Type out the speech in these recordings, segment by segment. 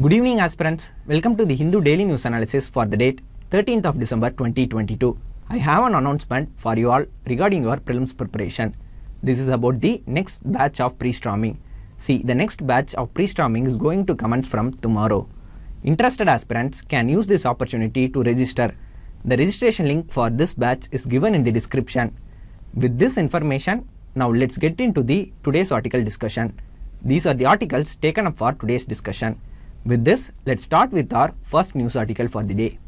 Good evening, aspirants. Welcome to the Hindu Daily News Analysis for the date 13th of December 2022. I have an announcement for you all regarding your prelims preparation. This is about the next batch of pre-storming. See, the next batch of pre-storming is going to commence from tomorrow. Interested aspirants can use this opportunity to register. The registration link for this batch is given in the description. With this information, now let's get into the today's article discussion. These are the articles taken up for today's discussion. With this, let's start with our first news article for the day.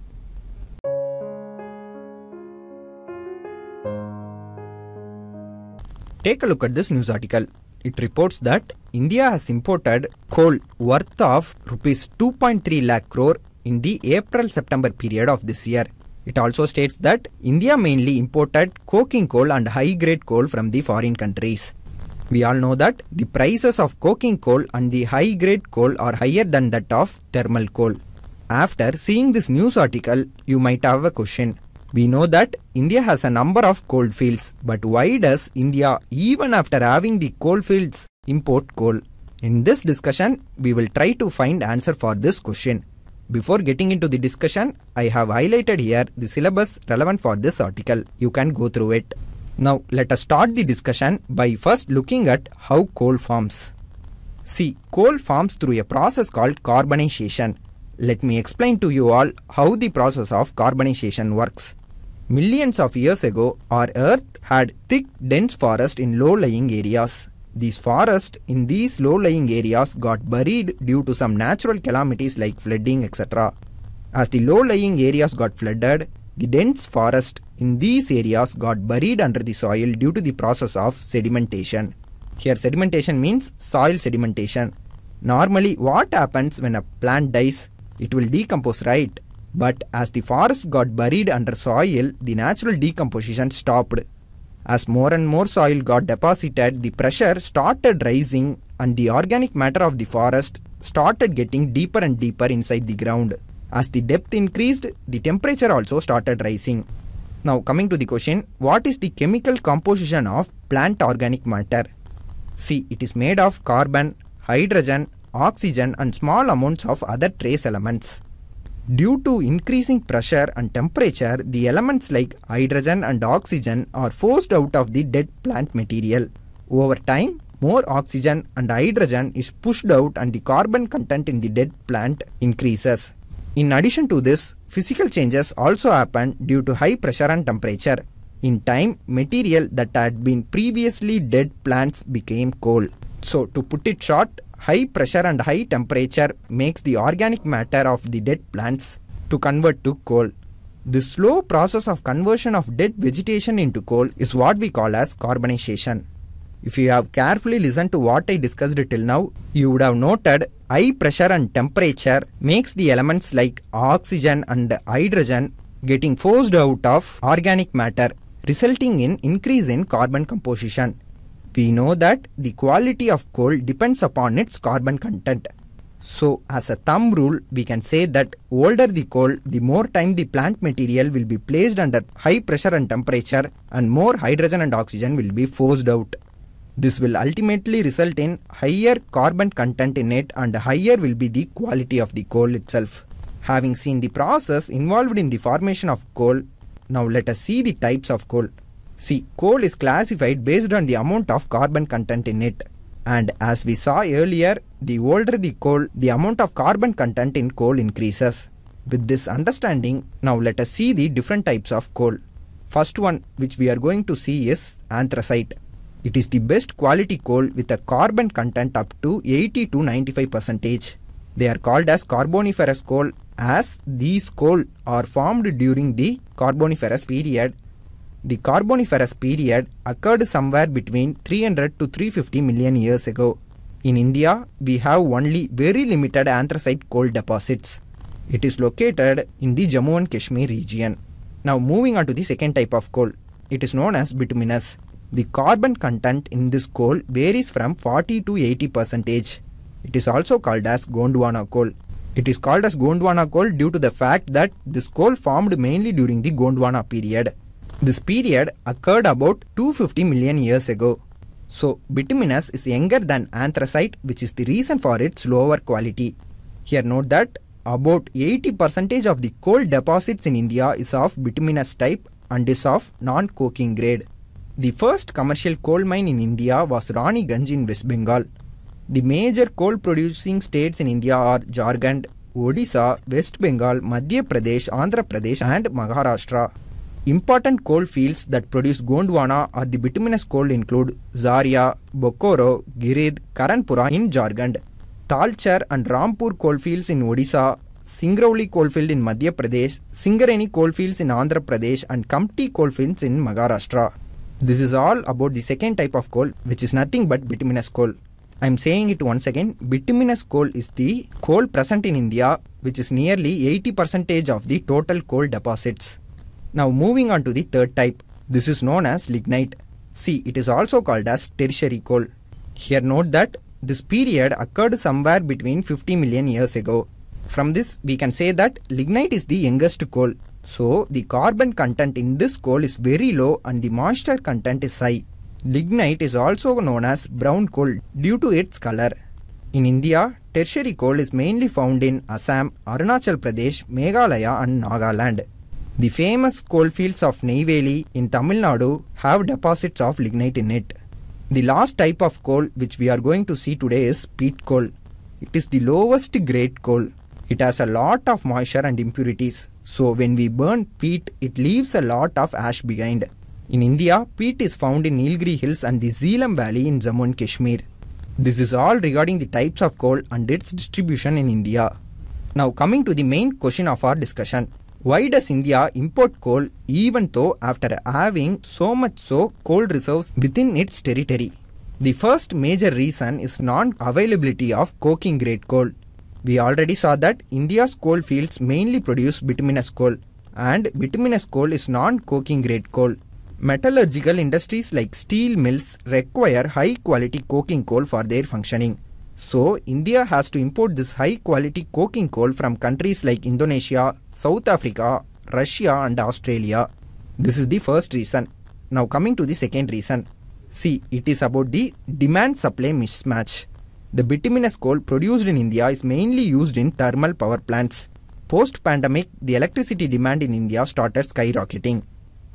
Take a look at this news article. It reports that India has imported coal worth of rupees 2.3 lakh crore in the April September period of this year. It also states that India mainly imported coking coal and high grade coal from the foreign countries. We all know that the prices of coking coal and the high grade coal are higher than that of thermal coal. After seeing this news article, you might have a question. We know that India has a number of coal fields, but why does India, even after having the coal fields, import coal? In this discussion, we will try to find answer for this question. Before getting into the discussion, I have highlighted here the syllabus relevant for this article. You can go through it. Now, let us start the discussion by first looking at how coal forms. See, coal forms through a process called carbonization. Let me explain to you all how the process of carbonization works. Millions of years ago, our earth had thick, dense forest in low-lying areas. These forests in these low-lying areas got buried due to some natural calamities like flooding, etc. As the low-lying areas got flooded, the dense forest in these areas got buried under the soil due to the process of sedimentation. Here sedimentation means soil sedimentation. Normally what happens when a plant dies? It will decompose right? But as the forest got buried under soil, the natural decomposition stopped. As more and more soil got deposited, the pressure started rising and the organic matter of the forest started getting deeper and deeper inside the ground. As the depth increased, the temperature also started rising. Now coming to the question, what is the chemical composition of plant organic matter? See, it is made of carbon, hydrogen, oxygen and small amounts of other trace elements. Due to increasing pressure and temperature, the elements like hydrogen and oxygen are forced out of the dead plant material. Over time, more oxygen and hydrogen is pushed out and the carbon content in the dead plant increases. In addition to this, physical changes also happen due to high pressure and temperature. In time, material that had been previously dead plants became coal. So, to put it short, high pressure and high temperature makes the organic matter of the dead plants to convert to coal. The slow process of conversion of dead vegetation into coal is what we call as carbonization. If you have carefully listened to what I discussed till now, you would have noted high pressure and temperature makes the elements like oxygen and hydrogen getting forced out of organic matter, resulting in increase in carbon composition. We know that the quality of coal depends upon its carbon content. So, as a thumb rule, we can say that older the coal, the more time the plant material will be placed under high pressure and temperature and more hydrogen and oxygen will be forced out. This will ultimately result in higher carbon content in it and higher will be the quality of the coal itself. Having seen the process involved in the formation of coal, now let us see the types of coal. See, coal is classified based on the amount of carbon content in it. And as we saw earlier, the older the coal, the amount of carbon content in coal increases. With this understanding, now let us see the different types of coal. First one which we are going to see is anthracite. It is the best quality coal with a carbon content up to 80 to 95 percentage. They are called as carboniferous coal as these coal are formed during the carboniferous period the Carboniferous period occurred somewhere between 300 to 350 million years ago. In India, we have only very limited anthracite coal deposits. It is located in the Jammu and Kashmir region. Now moving on to the second type of coal. It is known as bituminous. The carbon content in this coal varies from 40 to 80 percentage. It is also called as Gondwana coal. It is called as Gondwana coal due to the fact that this coal formed mainly during the Gondwana period. This period occurred about 250 million years ago. So, bituminous is younger than anthracite which is the reason for its lower quality. Here note that about 80% of the coal deposits in India is of bituminous type and is of non-coking grade. The first commercial coal mine in India was Raniganj in West Bengal. The major coal producing states in India are Jharkhand, Odisha, West Bengal, Madhya Pradesh, Andhra Pradesh and Maharashtra. Important coal fields that produce Gondwana or the bituminous coal include Jharia, Bokaro, Giridih, Karanpura in Jharkhand. Talcher and Rampur coalfields in Odisha, Singrauli coalfield in Madhya Pradesh, Singareni coalfields in Andhra Pradesh and Kamptee coalfields in Maharashtra. This is all about the second type of coal which is nothing but bituminous coal. I am saying it once again, bituminous coal is the coal present in India which is nearly 80% of the total coal deposits. Now moving on to the third type. This is known as lignite. See, it is also called as tertiary coal. Here note that this period occurred somewhere between 50 million years ago. From this, we can say that lignite is the youngest coal. So, the carbon content in this coal is very low and the moisture content is high. Lignite is also known as brown coal due to its color. In India, tertiary coal is mainly found in Assam, Arunachal Pradesh, Meghalaya and Nagaland. The famous coal fields of Neyveli in Tamil Nadu have deposits of lignite in it. The last type of coal which we are going to see today is peat coal. It is the lowest grade coal. It has a lot of moisture and impurities. So when we burn peat, it leaves a lot of ash behind. In India, peat is found in Nilgiri Hills and the Jhelum Valley in Jammu and Kashmir. This is all regarding the types of coal and its distribution in India. Now coming to the main question of our discussion. Why does India import coal even though after having so much so coal reserves within its territory? The first major reason is non-availability of coking grade coal. We already saw that India's coal fields mainly produce bituminous coal and bituminous coal is non-coking grade coal. Metallurgical industries like steel mills require high quality coking coal for their functioning. So, India has to import this high quality coking coal from countries like Indonesia, South Africa, Russia and Australia. This is the first reason. Now coming to the second reason. See, it is about the demand supply mismatch. The bituminous coal produced in India is mainly used in thermal power plants. Post pandemic, the electricity demand in India started skyrocketing.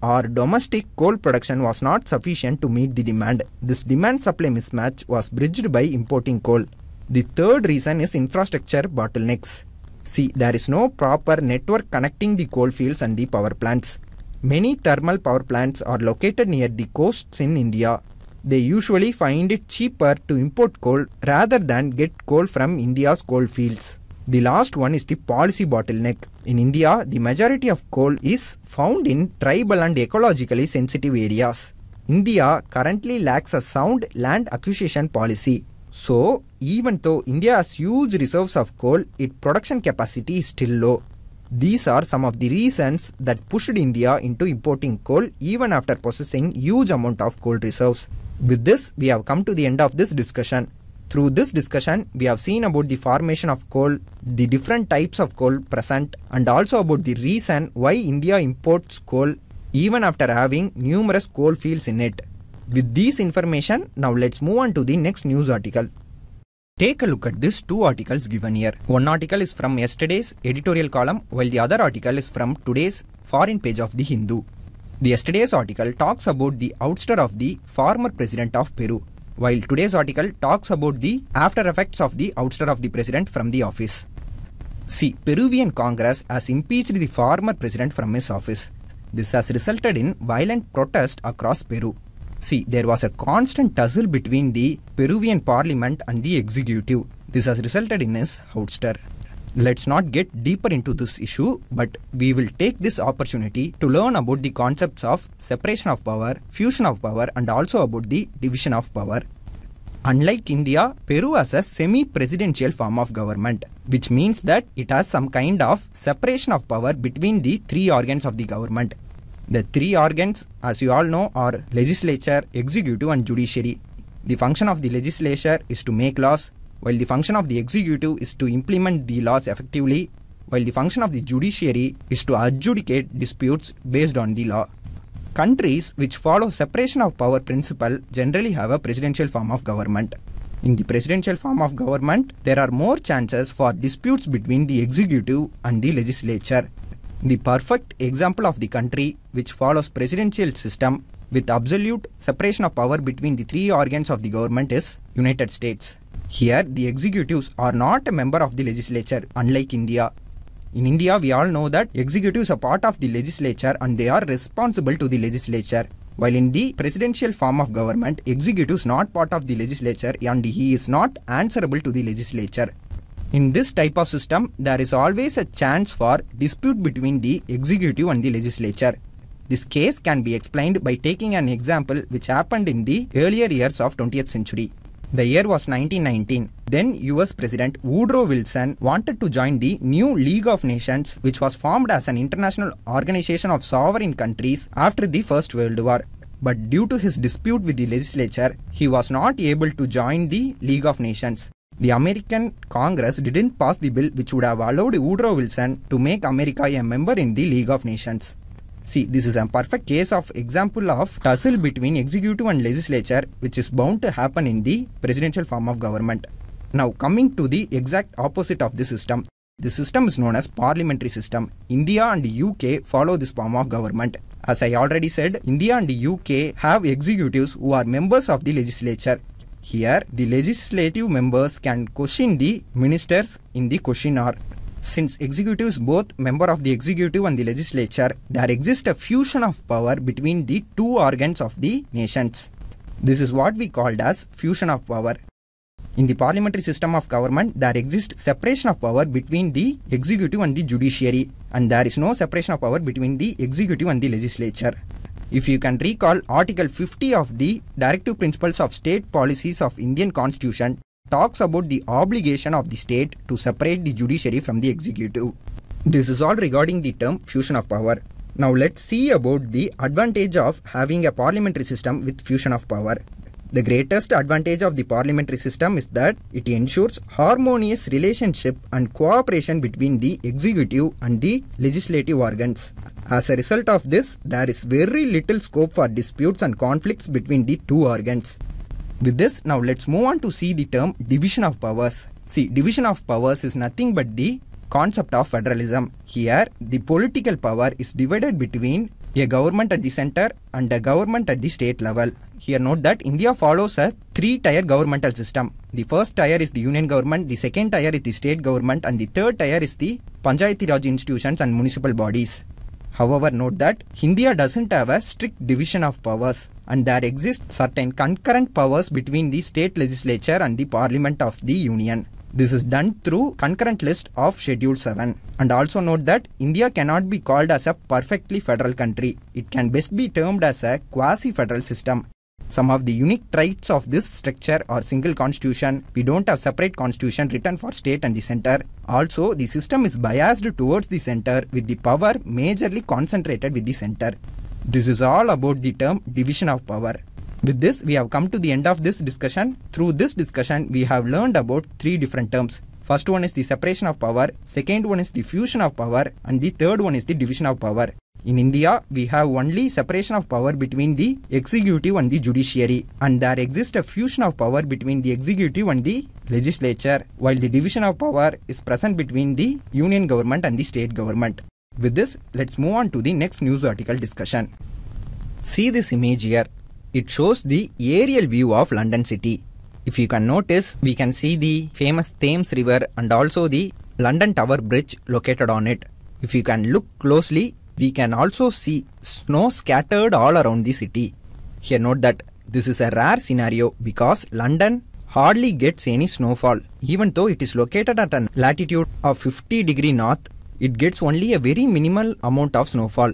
Our domestic coal production was not sufficient to meet the demand. This demand supply mismatch was bridged by importing coal. The third reason is infrastructure bottlenecks. See, there is no proper network connecting the coal fields and the power plants. Many thermal power plants are located near the coasts in India. They usually find it cheaper to import coal rather than get coal from India's coal fields. The last one is the policy bottleneck. In India, the majority of coal is found in tribal and ecologically sensitive areas. India currently lacks a sound land acquisition policy. So, even though India has huge reserves of coal, its production capacity is still low. These are some of the reasons that pushed India into importing coal even after possessing huge amount of coal reserves. With this, we have come to the end of this discussion. Through this discussion, we have seen about the formation of coal, the different types of coal present, and also about the reason why India imports coal even after having numerous coal fields in it. With this information, now let's move on to the next news article. Take a look at these two articles given here. One article is from yesterday's editorial column, while the other article is from today's foreign page of the Hindu. Yesterday's article talks about the ouster of the former president of Peru, while today's article talks about the after effects of the ouster of the president from the office. See, Peruvian Congress has impeached the former president from his office. This has resulted in violent protest across Peru. See, there was a constant tussle between the Peruvian parliament and the executive. This has resulted in his ouster. Let's not get deeper into this issue, but we will take this opportunity to learn about the concepts of separation of power, fusion of power, and also about the division of power. Unlike India, Peru has a semi presidential form of government, which means that it has some kind of separation of power between the three organs of the government. The three organs, as you all know, are legislature, executive, and judiciary. The function of the legislature is to make laws, while the function of the executive is to implement the laws effectively, while the function of the judiciary is to adjudicate disputes based on the law. Countries which follow separation of power principle generally have a presidential form of government. In the presidential form of government, there are more chances for disputes between the executive and the legislature. The perfect example of the country which follows presidential system with absolute separation of power between the three organs of the government is United States. Here, the executives are not a member of the legislature, unlike India. In India, we all know that executives are part of the legislature and they are responsible to the legislature. While in the presidential form of government, executive is not part of the legislature and he is not answerable to the legislature. In this type of system, there is always a chance for dispute between the executive and the legislature. This case can be explained by taking an example which happened in the earlier years of 20th century. The year was 1919. Then US President Woodrow Wilson wanted to join the new League of Nations which was formed as an international organization of sovereign countries after the First World War. But due to his dispute with the legislature, he was not able to join the League of Nations. The American Congress didn't pass the bill which would have allowed Woodrow Wilson to make America a member in the League of Nations. See, this is a perfect case of example of tussle between executive and legislature which is bound to happen in the presidential form of government. Now coming to the exact opposite of this system, the system is known as parliamentary system. India and UK follow this form of government. As I already said, India and UK have executives who are members of the legislature. Here, the legislative members can question the ministers in the question hour. Since executives both member of the executive and the legislature, there exists a fusion of power between the two organs of the nations. This is what we called as fusion of power. In the parliamentary system of government, there exists separation of power between the executive and the judiciary, and there is no separation of power between the executive and the legislature. If you can recall, Article 50 of the Directive Principles of State Policies of Indian Constitution talks about the obligation of the state to separate the judiciary from the executive. This is all regarding the term fusion of power. Now let's see about the advantage of having a parliamentary system with fusion of power. The greatest advantage of the parliamentary system is that it ensures harmonious relationship and cooperation between the executive and the legislative organs. As a result of this, there is very little scope for disputes and conflicts between the two organs. With this, now let's move on to see the term division of powers. See, division of powers is nothing but the concept of federalism. Here, the political power is divided between a government at the center and a government at the state level. Here note that India follows a three-tier governmental system. The first tier is the union government, the second tier is the state government and the third tier is the Panchayati Raj institutions and municipal bodies. However, note that India doesn't have a strict division of powers and there exist certain concurrent powers between the state legislature and the parliament of the union. This is done through concurrent list of Schedule 7. And also note that India cannot be called as a perfectly federal country. It can best be termed as a quasi-federal system. Some of the unique traits of this structure are single constitution. We don't have separate constitution written for state and the center. Also, the system is biased towards the center with the power majorly concentrated with the center. This is all about the term division of power. With this, we have come to the end of this discussion. Through this discussion, we have learned about three different terms. First one is the separation of power, second one is the fusion of power, and the third one is the division of power. In India, we have only separation of power between the executive and the judiciary, and there exists a fusion of power between the executive and the legislature, while the division of power is present between the union government and the state government. With this, let's move on to the next news article discussion. See this image here. It shows the aerial view of London city. If you can notice, we can see the famous Thames River and also the London Tower Bridge located on it. If you can look closely, we can also see snow scattered all around the city. Here note that this is a rare scenario because London hardly gets any snowfall. Even though it is located at an latitude of 50 degree north, it gets only a very minimal amount of snowfall.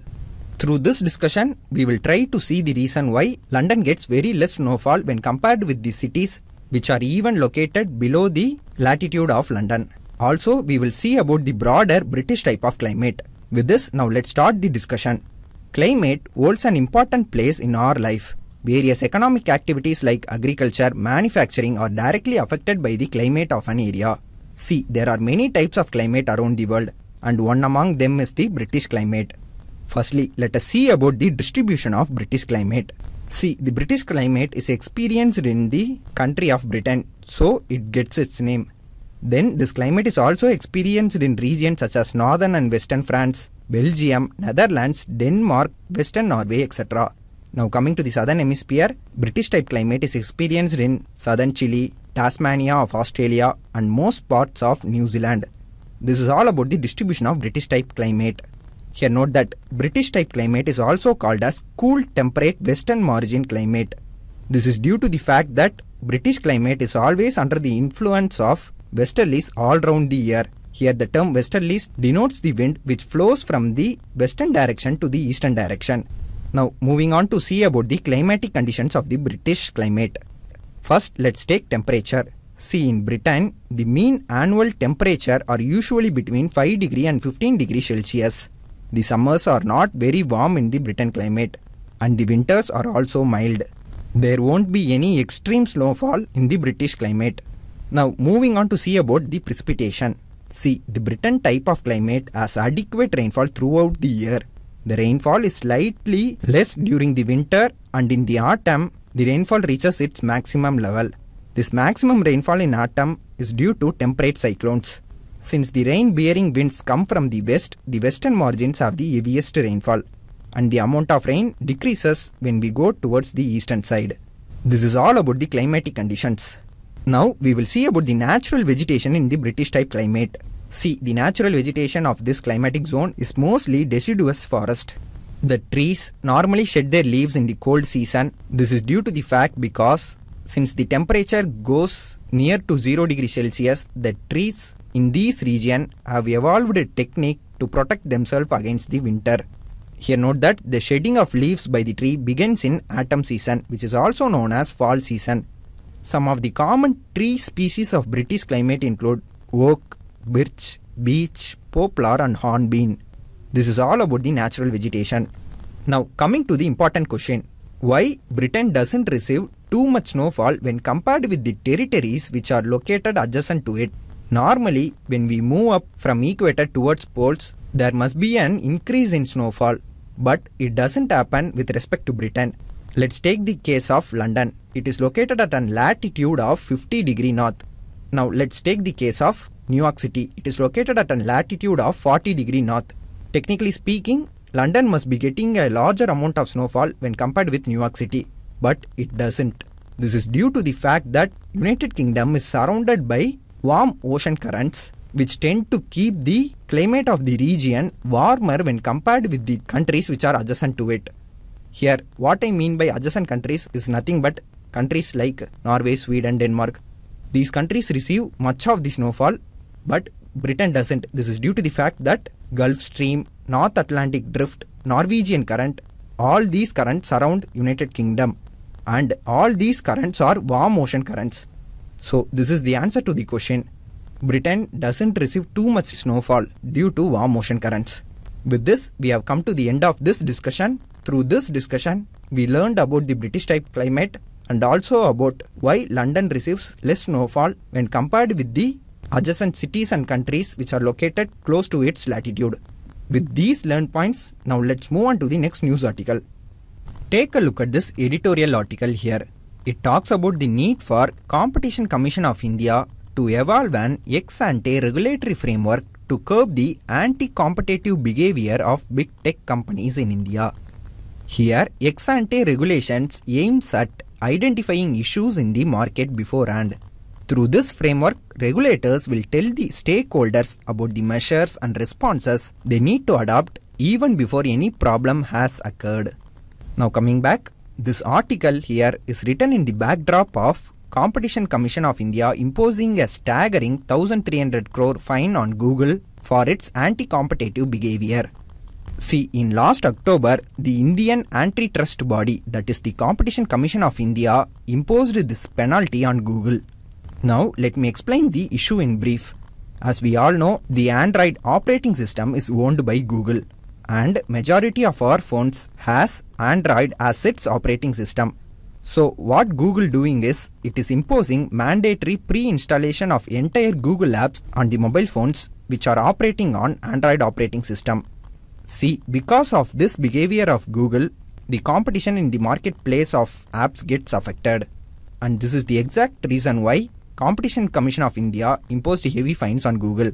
Through this discussion, we will try to see the reason why London gets very less snowfall when compared with the cities which are even located below the latitude of London. Also, we will see about the broader British type of climate. With this, now let's start the discussion. Climate holds an important place in our life. Various economic activities like agriculture, manufacturing are directly affected by the climate of an area. See, there are many types of climate around the world, and one among them is the British climate. Firstly, let us see about the distribution of British climate. See, the British climate is experienced in the country of Britain, so it gets its name. Then, this climate is also experienced in regions such as northern and western France, Belgium, Netherlands, Denmark, western Norway, etc. Now, coming to the southern hemisphere, British type climate is experienced in southern Chile, Tasmania of Australia, and most parts of New Zealand. This is all about the distribution of British type climate. Here note that British type climate is also called as cool temperate western margin climate. This is due to the fact that British climate is always under the influence of westerlies all round the year. Here the term westerlies denotes the wind which flows from the western direction to the eastern direction. Now moving on to see about the climatic conditions of the British climate. First let's take temperature. See in Britain, the mean annual temperature are usually between 5 degree and 15 degree Celsius. The summers are not very warm in the Britain climate and the winters are also mild. There won't be any extreme snowfall in the British climate. Now moving on to see about the precipitation. See, the Britain type of climate has adequate rainfall throughout the year. The rainfall is slightly less during the winter and in the autumn, the rainfall reaches its maximum level. This maximum rainfall in autumn is due to temperate cyclones. Since the rain bearing winds come from the west, the western margins have the heaviest rainfall and the amount of rain decreases when we go towards the eastern side. This is all about the climatic conditions. Now we will see about the natural vegetation in the British type climate. See, the natural vegetation of this climatic zone is mostly deciduous forest. The trees normally shed their leaves in the cold season. This is due to the fact because since the temperature goes near to 0 degree Celsius, the trees in this region have evolved a technique to protect themselves against the winter. Here note that the shedding of leaves by the tree begins in autumn season which is also known as fall season. Some of the common tree species of British climate include oak, birch, beech, poplar and hornbeam. This is all about the natural vegetation. Now coming to the important question. Why Britain doesn't receive too much snowfall when compared with the territories which are located adjacent to it? Normally, when we move up from equator towards poles, there must be an increase in snowfall, but it doesn't happen with respect to Britain. Let's take the case of London. It is located at an latitude of 50 degree north. Now let's take the case of New York City. It is located at an latitude of 40 degree north. Technically speaking, London must be getting a larger amount of snowfall when compared with New York City, but it doesn't. This is due to the fact that United Kingdom is surrounded by warm ocean currents which tend to keep the climate of the region warmer when compared with the countries which are adjacent to it. Here, what I mean by adjacent countries is nothing but countries like Norway, Sweden, and Denmark. These countries receive much of the snowfall, but Britain doesn't. This is due to the fact that Gulf Stream, North Atlantic Drift, Norwegian current, all these currents surround United Kingdom and all these currents are warm ocean currents. So this is the answer to the question. Britain doesn't receive too much snowfall due to warm ocean currents. With this, we have come to the end of this discussion. Through this discussion, we learned about the British type climate and also about why London receives less snowfall when compared with the adjacent cities and countries which are located close to its latitude. With these learned points, now let's move on to the next news article. Take a look at this editorial article here. It talks about the need for Competition Commission of India to evolve an ex-ante regulatory framework to curb the anti-competitive behavior of big tech companies in India. Here, ex-ante regulations aims at identifying issues in the market beforehand. Through this framework, regulators will tell the stakeholders about the measures and responses they need to adopt even before any problem has occurred. Now coming back, this article here is written in the backdrop of Competition Commission of India imposing a staggering 1300 crore fine on Google for its anti-competitive behavior. See, in last October, the Indian antitrust body, that is the Competition Commission of India, imposed this penalty on Google. Now, let me explain the issue in brief. As we all know, the Android operating system is owned by Google and majority of our phones has Android as its operating system. So what Google doing is, it is imposing mandatory pre-installation of entire Google apps on the mobile phones which are operating on Android operating system. See, because of this behavior of Google, the competition in the marketplace of apps gets affected. And this is the exact reason why Competition Commission of India imposed heavy fines on Google.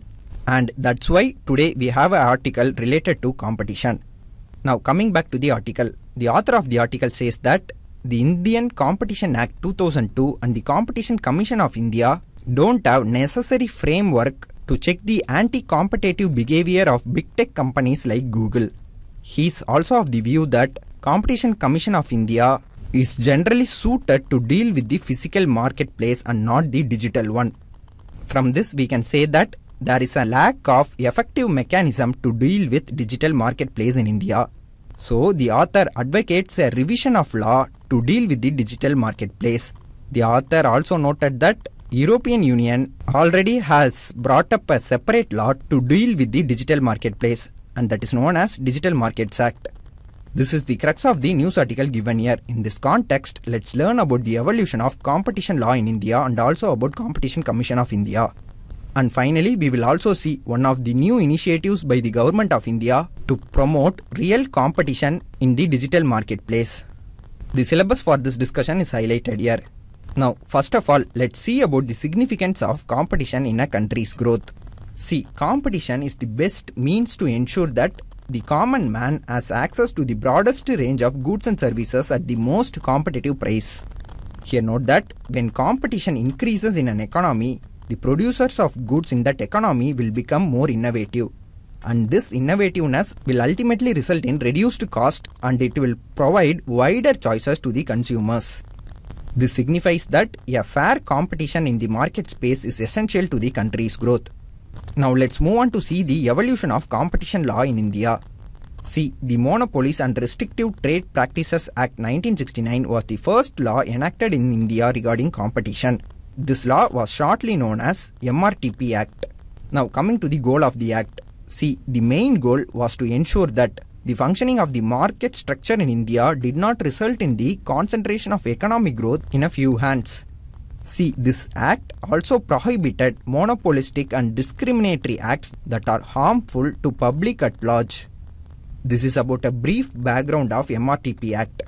And that's why today we have an article related to competition. Now coming back to the article, the author of the article says that the Indian Competition Act 2002 and the Competition Commission of India don't have necessary framework to check the anti-competitive behavior of big tech companies like Google. He is also of the view that Competition Commission of India is generally suited to deal with the physical marketplace and not the digital one. From this we can say that there is a lack of effective mechanism to deal with digital marketplace in India. So the author advocates a revision of law to deal with the digital marketplace. The author also noted that European Union already has brought up a separate law to deal with the digital marketplace and that is known as Digital Markets Act. This is the crux of the news article given here. In this context, let's learn about the evolution of competition law in India and also about Competition Commission of India. And finally, we will also see one of the new initiatives by the Government of India to promote real competition in the digital marketplace. The syllabus for this discussion is highlighted here. Now, first of all, let's see about the significance of competition in a country's growth. See, competition is the best means to ensure that the common man has access to the broadest range of goods and services at the most competitive price. Here note that when competition increases in an economy, the producers of goods in that economy will become more innovative. And this innovativeness will ultimately result in reduced cost and it will provide wider choices to the consumers. This signifies that a fair competition in the market space is essential to the country's growth. Now let's move on to see the evolution of competition law in India. See, the Monopolies and Restrictive Trade Practices Act 1969 was the first law enacted in India regarding competition. This law was shortly known as MRTP Act. Now coming to the goal of the act. See, the main goal was to ensure that the functioning of the market structure in India did not result in the concentration of economic growth in a few hands. See, this act also prohibited monopolistic and discriminatory acts that are harmful to public at large. This is about a brief background of MRTP Act.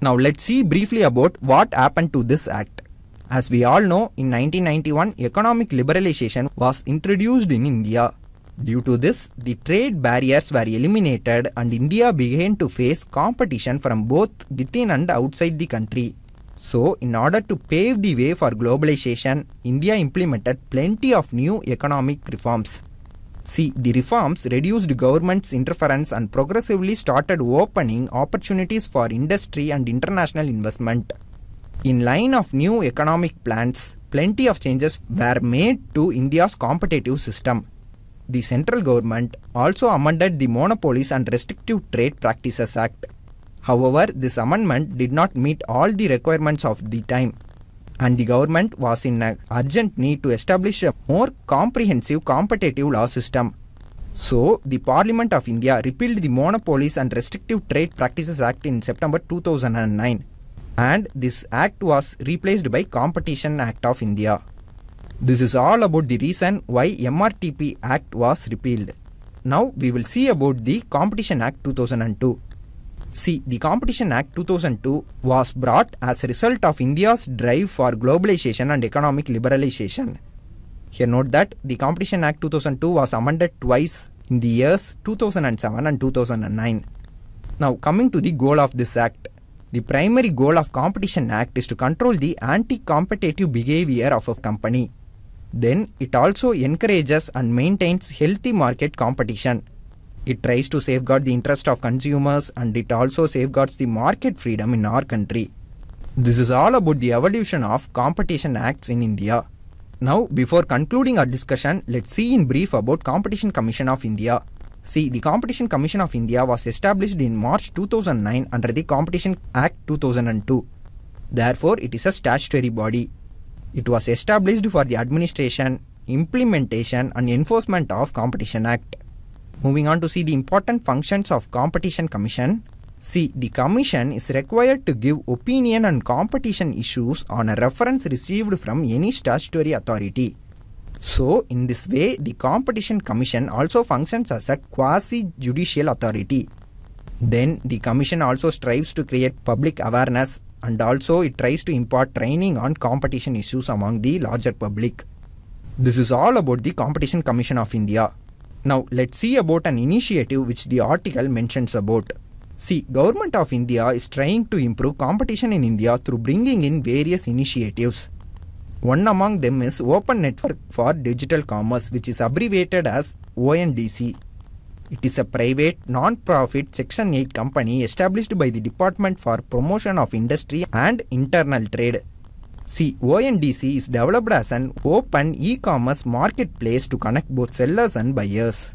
Now let's see briefly about what happened to this act. As we all know, in 1991, economic liberalization was introduced in India. Due to this, the trade barriers were eliminated and India began to face competition from both within and outside the country. So, in order to pave the way for globalization, India implemented plenty of new economic reforms. See, the reforms reduced government's interference and progressively started opening opportunities for industry and international investment. In line of new economic plans, plenty of changes were made to India's competitive system. The central government also amended the Monopolies and Restrictive Trade Practices Act. However, this amendment did not meet all the requirements of the time, and the government was in an urgent need to establish a more comprehensive competitive law system. So, the Parliament of India repealed the Monopolies and Restrictive Trade Practices Act in September 2009, and this act was replaced by Competition Act of India. This is all about the reason why MRTP Act was repealed. Now we will see about the Competition Act 2002. See, the Competition Act 2002 was brought as a result of India's drive for globalization and economic liberalization. Here note that the Competition Act 2002 was amended twice in the years 2007 and 2009. Now coming to the goal of this act. The primary goal of Competition Act is to control the anti-competitive behavior of a company. Then it also encourages and maintains healthy market competition. It tries to safeguard the interest of consumers and it also safeguards the market freedom in our country. This is all about the evolution of competition acts in India. Now, before concluding our discussion, let's see in brief about Competition Commission of India. See, the Competition Commission of India was established in March 2009 under the Competition Act 2002. Therefore, it is a statutory body. It was established for the administration, implementation and enforcement of Competition Act. Moving on to see the important functions of Competition Commission. See, the Commission is required to give opinion on competition issues on a reference received from any statutory authority. So, in this way, the Competition Commission also functions as a quasi-judicial authority. Then the commission also strives to create public awareness and also it tries to impart training on competition issues among the larger public. This is all about the Competition Commission of India. Now let's see about an initiative which the article mentions about. See, Government of India is trying to improve competition in India through bringing in various initiatives. One among them is Open Network for Digital Commerce which is abbreviated as ONDC. It is a private, non-profit Section 8 company established by the Department for Promotion of Industry and Internal Trade. See, ONDC is developed as an open e-commerce marketplace to connect both sellers and buyers.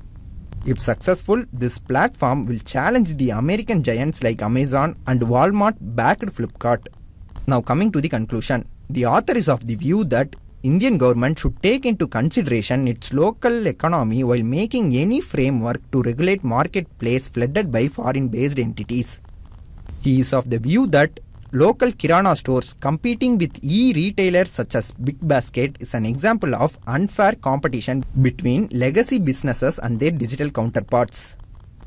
If successful, this platform will challenge the American giants like Amazon and Walmart backed Flipkart. Now coming to the conclusion, the author is of the view that Indian government should take into consideration its local economy while making any framework to regulate marketplace flooded by foreign based entities. He is of the view that local kirana stores competing with e-retailers such as Big Basket is an example of unfair competition between legacy businesses and their digital counterparts.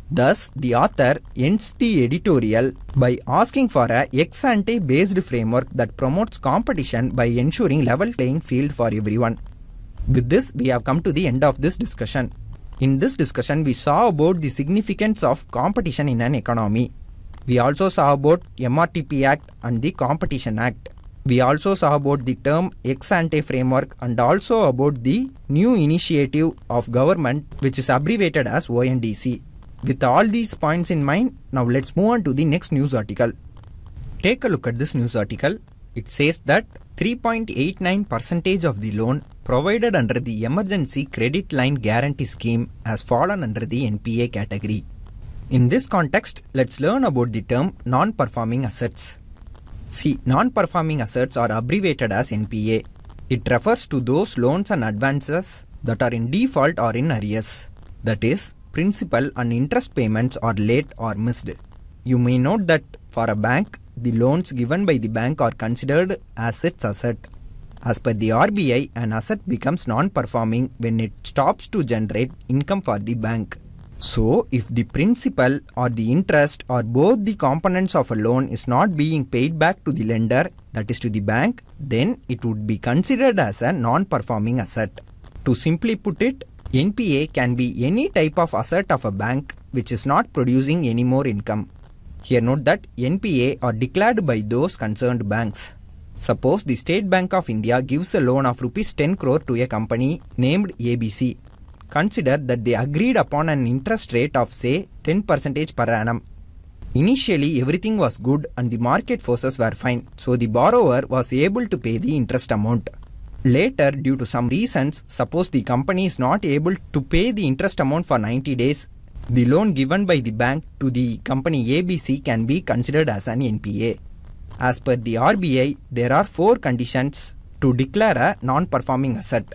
Thus, the author ends the editorial by asking for a ex-ante based framework that promotes competition by ensuring level playing field for everyone. With this, we have come to the end of this discussion. In this discussion, we saw about the significance of competition in an economy. We also saw about MRTP Act and the Competition Act. We also saw about the term ex-ante framework and also about the new initiative of government which is abbreviated as ONDC. With all these points in mind, now let's move on to the next news article. Take a look at this news article. It says that 3.89 percentage of the loan provided under the Emergency Credit Line Guarantee Scheme has fallen under the NPA category. In this context, let's learn about the term non-performing assets. See, non-performing assets are abbreviated as NPA. It refers to those loans and advances that are in default or in arrears. That is, principal and interest payments are late or missed. You may note that for a bank, the loans given by the bank are considered as its asset. As per the RBI, an asset becomes non-performing when it stops to generate income for the bank. So, if the principal or the interest or both the components of a loan is not being paid back to the lender, that is to the bank, then it would be considered as a non-performing asset. To simply put it, NPA can be any type of asset of a bank which is not producing any more income. Here note that NPA are declared by those concerned banks. Suppose the State Bank of India gives a loan of rupees 10 crore to a company named ABC consider that they agreed upon an interest rate of say 10% per annum. Initially everything was good and the market forces were fine so the borrower was able to pay the interest amount. Later due to some reasons suppose the company is not able to pay the interest amount for 90 days the loan given by the bank to the company ABC can be considered as an NPA. As per the RBI, there are four conditions to declare a non-performing asset.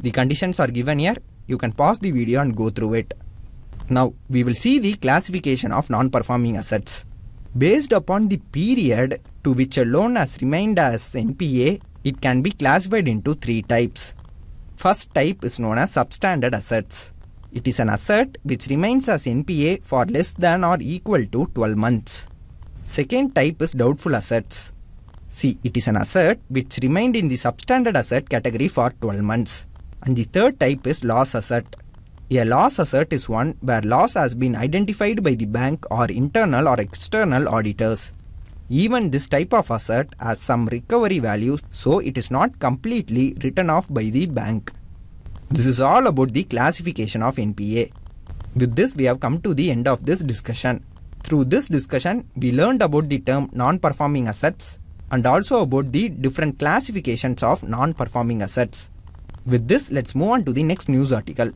The conditions are given here you can pause the video and go through it. Now, we will see the classification of non-performing assets. Based upon the period to which a loan has remained as NPA, it can be classified into three types. First type is known as substandard assets. It is an asset which remains as NPA for less than or equal to 12 months. Second type is doubtful assets. See, it is an asset which remained in the substandard asset category for 12 months. And the third type is loss asset. A loss asset is one where loss has been identified by the bank or internal or external auditors. Even this type of asset has some recovery value so it is not completely written off by the bank. This is all about the classification of NPA. With this we have come to the end of this discussion. Through this discussion we learned about the term non-performing assets and also about the different classifications of non-performing assets. With this, let's move on to the next news article.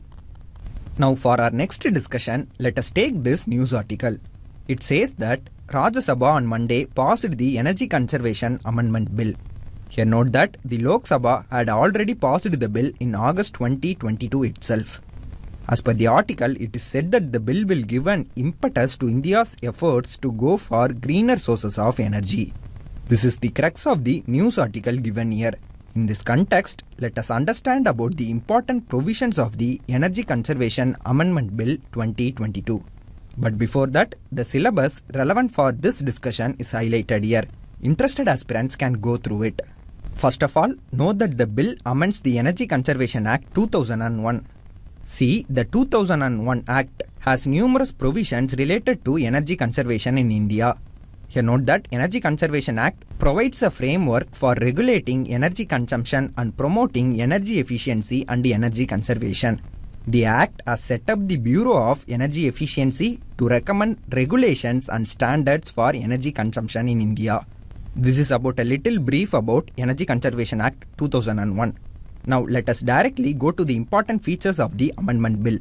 Now for our next discussion, let us take this news article. It says that Rajya Sabha on Monday passed the Energy Conservation Amendment Bill. Here note that the Lok Sabha had already passed the bill in August 2022 itself. As per the article, it is said that the bill will give an impetus to India's efforts to go for greener sources of energy. This is the crux of the news article given here. In this context, let us understand about the important provisions of the Energy Conservation Amendment Bill 2022. But before that, the syllabus relevant for this discussion is highlighted here. Interested aspirants can go through it. First of all, note that the bill amends the Energy Conservation Act 2001. See, the 2001 Act has numerous provisions related to energy conservation in India. Here note that Energy Conservation Act provides a framework for regulating energy consumption and promoting energy efficiency and energy conservation. The Act has set up the Bureau of Energy Efficiency to recommend regulations and standards for energy consumption in India. This is about a little brief about Energy Conservation Act 2001. Now let us directly go to the important features of the amendment bill.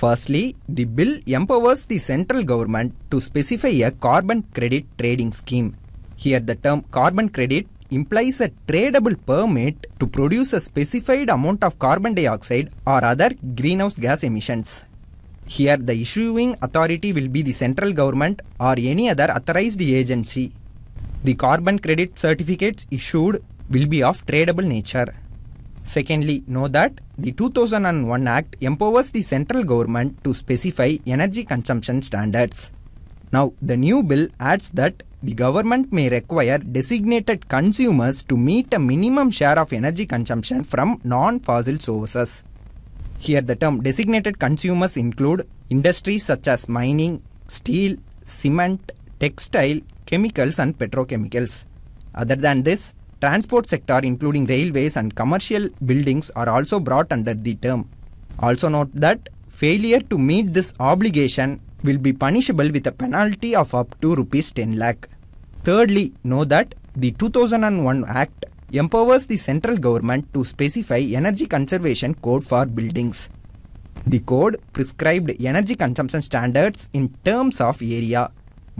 Firstly, the bill empowers the central government to specify a carbon credit trading scheme. Here the term carbon credit implies a tradable permit to produce a specified amount of carbon dioxide or other greenhouse gas emissions. Here the issuing authority will be the central government or any other authorized agency. The carbon credit certificates issued will be of tradable nature. Secondly, know that the 2001 Act empowers the central government to specify energy consumption standards. Now, the new bill adds that the government may require designated consumers to meet a minimum share of energy consumption from non fossil sources. Here, the term designated consumers include industries such as mining, steel, cement, textile, chemicals, and petrochemicals. Other than this, transport sector including railways and commercial buildings are also brought under the term. Also note that failure to meet this obligation will be punishable with a penalty of up to rupees 10 lakh. Thirdly, know that the 2001 Act empowers the central government to specify energy conservation code for buildings. The code prescribed energy consumption standards in terms of area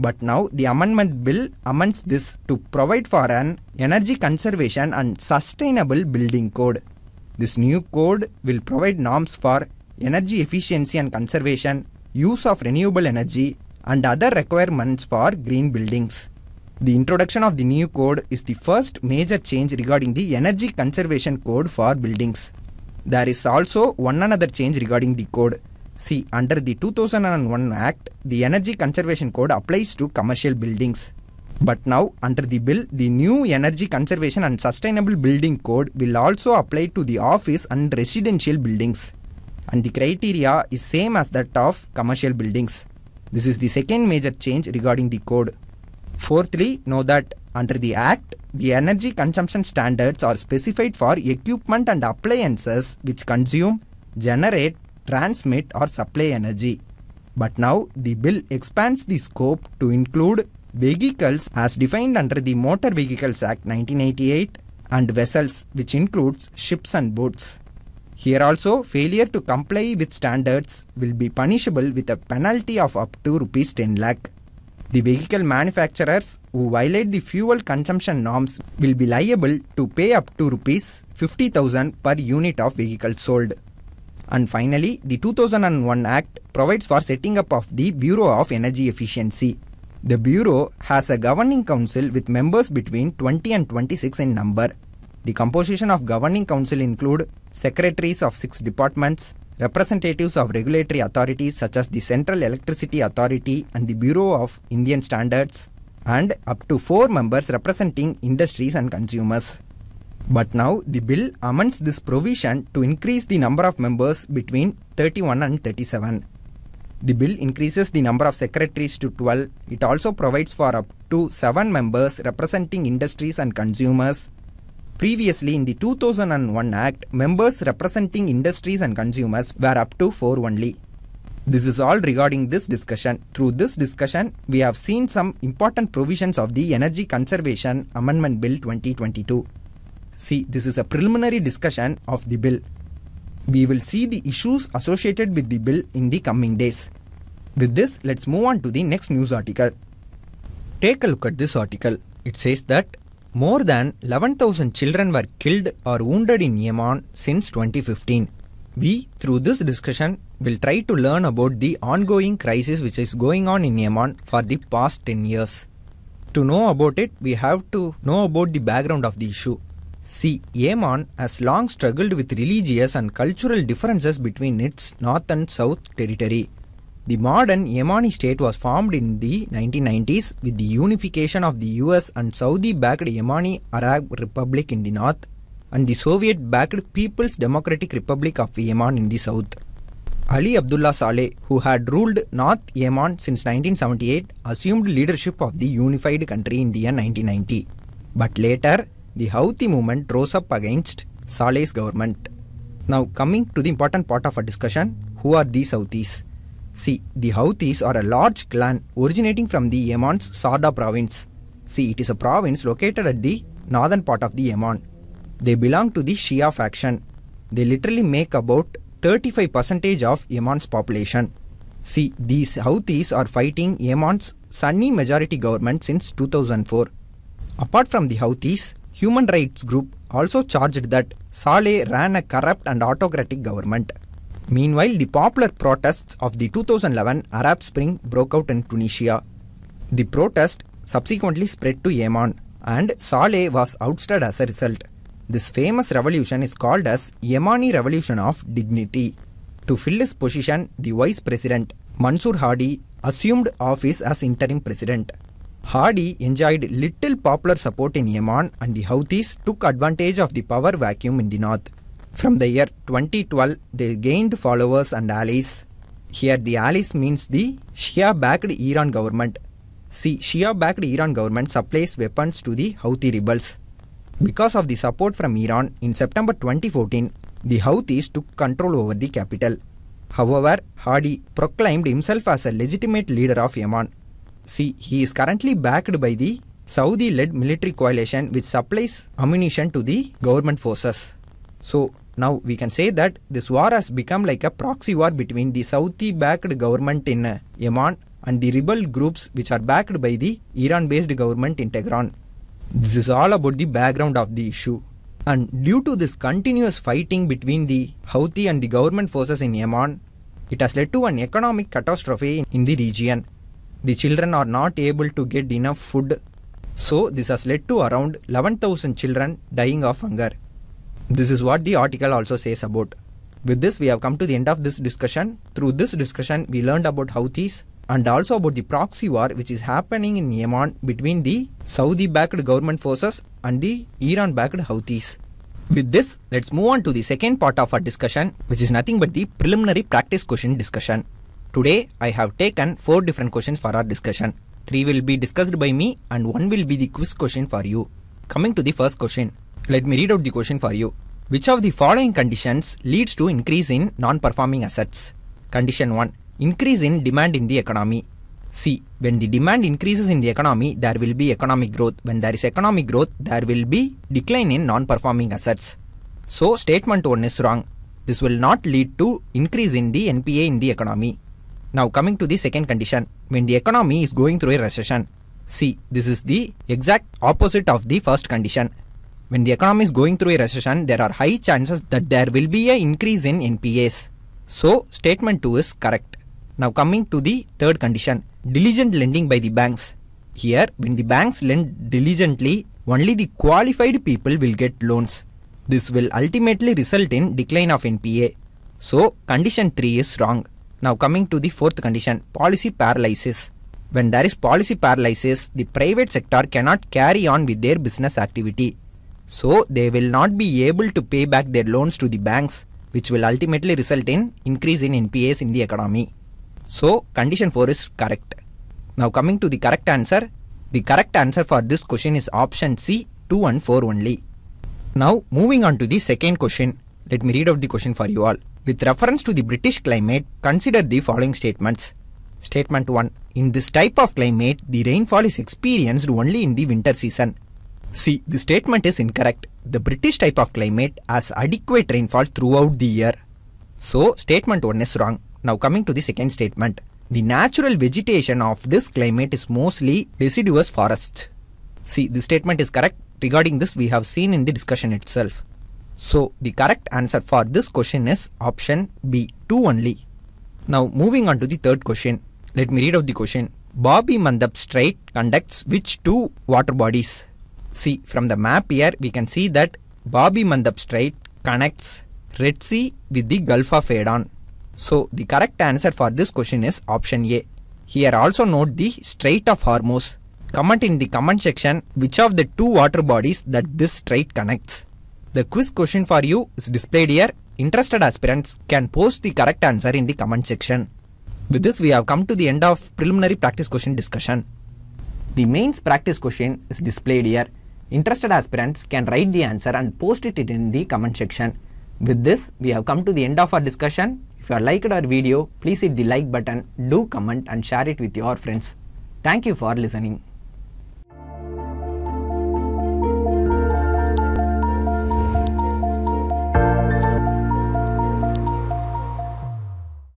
but now the amendment bill amends this to provide for an energy conservation and sustainable building code. This new code will provide norms for energy efficiency and conservation, use of renewable energy, and other requirements for green buildings. The introduction of the new code is the first major change regarding the energy conservation code for buildings. There is also one another change regarding the code. See, under the 2001 Act, the Energy Conservation Code applies to commercial buildings. But now, under the bill, the new Energy Conservation and Sustainable Building Code will also apply to the office and residential buildings. And the criteria is same as that of commercial buildings. This is the second major change regarding the code. Fourthly, know that under the Act, the energy consumption standards are specified for equipment and appliances which consume, generate, transmit or supply energy. But now the bill expands the scope to include vehicles as defined under the Motor Vehicles Act 1988 and vessels which includes ships and boats. Here also failure to comply with standards will be punishable with a penalty of up to rupees 10 lakh. The vehicle manufacturers who violate the fuel consumption norms will be liable to pay up to rupees 50,000 per unit of vehicle sold. And finally, the 2001 Act provides for setting up of the Bureau of Energy Efficiency. The Bureau has a governing council with members between 20 and 26 in number. The composition of governing council include secretaries of six departments, representatives of regulatory authorities such as the Central Electricity Authority and the Bureau of Indian Standards, and up to four members representing industries and consumers. But now the bill amends this provision to increase the number of members between 31 and 37. The bill increases the number of secretaries to 12. It also provides for up to 7 members representing industries and consumers. Previously, in the 2001 Act, members representing industries and consumers were up to 4 only. This is all regarding this discussion. Through this discussion, we have seen some important provisions of the Energy Conservation Amendment Bill 2022. See, this is a preliminary discussion of the bill. We will see the issues associated with the bill in the coming days. With this, let's move on to the next news article. Take a look at this article. It says that more than 11,000 children were killed or wounded in Yemen since 2015. We, through this discussion, will try to learn about the ongoing crisis which is going on in Yemen for the past 10 years. To know about it, we have to know about the background of the issue. See, Yemen has long struggled with religious and cultural differences between its north and south territory. the modern Yemeni state was formed in the 1990s with the unification of the US and Saudi backed Yemeni Arab Republic in the north and the Soviet backed People's Democratic Republic of Yemen in the south. Ali Abdullah Saleh, who had ruled North Yemen since 1978, assumed leadership of the unified country in the year 1990. But later, the Houthi movement rose up against Saleh's government. Now, coming to the important part of our discussion who are these Houthis? See, the Houthis are a large clan originating from the Yemen's Sarda province. See, it is a province located at the northern part of the Yemen. They belong to the Shia faction. They literally make about 35% of Yemen's population. See, these Houthis are fighting Yemen's Sunni majority government since 2004. Apart from the Houthis, human rights group also charged that Saleh ran a corrupt and autocratic government. Meanwhile, the popular protests of the 2011 Arab Spring broke out in Tunisia. The protest subsequently spread to Yemen and Saleh was ousted as a result. This famous revolution is called as Yemeni Revolution of Dignity. To fill his position, the vice president Mansour Hadi assumed office as interim president. Hadi enjoyed little popular support in Yemen and the Houthis took advantage of the power vacuum in the north. From the year 2012, they gained followers and allies. Here the allies means the Shia-backed Iran government. See, Shia-backed Iran government supplies weapons to the Houthi rebels. Because of the support from Iran, in September 2014, the Houthis took control over the capital. However, Hadi proclaimed himself as a legitimate leader of Yemen. See, he is currently backed by the Saudi led military coalition which supplies ammunition to the government forces. So, now we can say that this war has become like a proxy war between the Saudi backed government in Yemen and the rebel groups which are backed by the Iran based government in Tehran. This is all about the background of the issue. And due to this continuous fighting between the Houthi and the government forces in Yemen, it has led to an economic catastrophe in the region. The children are not able to get enough food. So, this has led to around 11,000 children dying of hunger. This is what the article also says about. With this, we have come to the end of this discussion. Through this discussion, we learned about Houthis and also about the proxy war which is happening in Yemen between the Saudi backed government forces and the Iran backed Houthis. With this, let's move on to the second part of our discussion, which is nothing but the preliminary practice question discussion. Today, I have taken four different questions for our discussion. Three will be discussed by me, and one will be the quiz question for you. Coming to the first question, let me read out the question for you. Which of the following conditions leads to increase in non-performing assets? Condition 1. Increase in demand in the economy. See, when the demand increases in the economy, there will be economic growth. When there is economic growth, there will be decline in non-performing assets. So, statement 1 is wrong. This will not lead to increase in the NPA in the economy. Now, coming to the second condition, when the economy is going through a recession. See, this is the exact opposite of the first condition. When the economy is going through a recession, there are high chances that there will be an increase in NPAs. So, statement 2 is correct. Now, coming to the third condition, diligent lending by the banks. Here, when the banks lend diligently, only the qualified people will get loans. This will ultimately result in decline of NPA. So, condition 3 is wrong. Now, coming to the fourth condition, policy paralysis. When there is policy paralysis, the private sector cannot carry on with their business activity. So, they will not be able to pay back their loans to the banks, which will ultimately result in increase in NPAs in the economy. So, condition 4 is correct. Now, coming to the correct answer, the correct answer for this question is option C 2 and 4 only. Now, moving on to the second question, let me read out the question for you all. With reference to the British climate, consider the following statements. Statement 1 In this type of climate, the rainfall is experienced only in the winter season. See, the statement is incorrect. The British type of climate has adequate rainfall throughout the year. So, statement 1 is wrong. Now, coming to the second statement. The natural vegetation of this climate is mostly deciduous forests. See, the statement is correct. Regarding this, we have seen in the discussion itself. So, the correct answer for this question is option B, 2 only. Now, moving on to the third question. Let me read out the question. Bab-el-Mandeb Strait conducts which two water bodies? See, from the map here, we can see that Bab-el-Mandeb Strait connects Red Sea with the Gulf of Aden. So the correct answer for this question is option A. Here also note the Strait of Hormuz. Comment in the comment section which of the two water bodies that this strait connects. The quiz question for you is displayed here. Interested aspirants can post the correct answer in the comment section. With this we have come to the end of preliminary practice question discussion. The mains practice question is displayed here. Interested aspirants can write the answer and post it in the comment section. With this, we have come to the end of our discussion. If you liked our video, please hit the like button, do comment and share it with your friends. Thank you for listening.